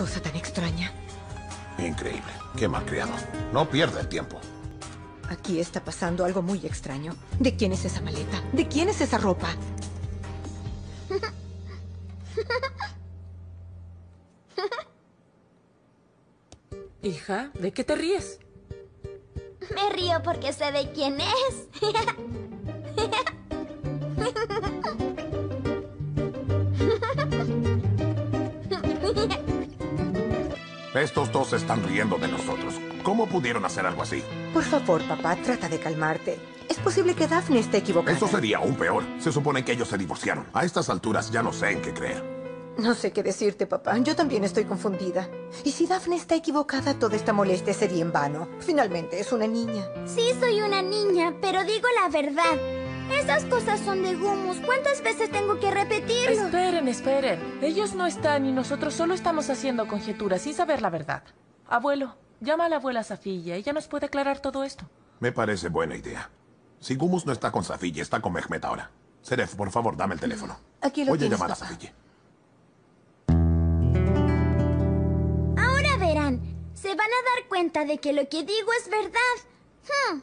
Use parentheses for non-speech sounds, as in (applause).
cosa tan extraña. Increíble. Qué malcriado. No pierde el tiempo. Aquí está pasando algo muy extraño. ¿De quién es esa maleta? ¿De quién es esa ropa? Hija, ¿de qué te ríes? Me río porque sé de quién es. (laughs) Estos dos se están riendo de nosotros. ¿Cómo pudieron hacer algo así? Por favor, papá, trata de calmarte. Es posible que Daphne esté equivocada. Eso sería aún peor. Se supone que ellos se divorciaron. A estas alturas ya no sé en qué creer. No sé qué decirte, papá. Yo también estoy confundida. Y si Daphne está equivocada, toda esta molestia sería en vano. Finalmente, es una niña. Sí, soy una niña, pero digo la verdad. Esas cosas son de Gumus. ¿Cuántas veces tengo que? Esperen. Ellos no están y nosotros solo estamos haciendo conjeturas sin saber la verdad. Abuelo, llama a la abuela Safilla. Ella nos puede aclarar todo esto. Me parece buena idea. Si Gumus no está con Safille, está con Mehmet ahora. Seref, por favor, dame el teléfono. Aquí lo Voy a llamar a papá. Safille. Ahora verán. Se van a dar cuenta de que lo que digo es verdad. Hmm.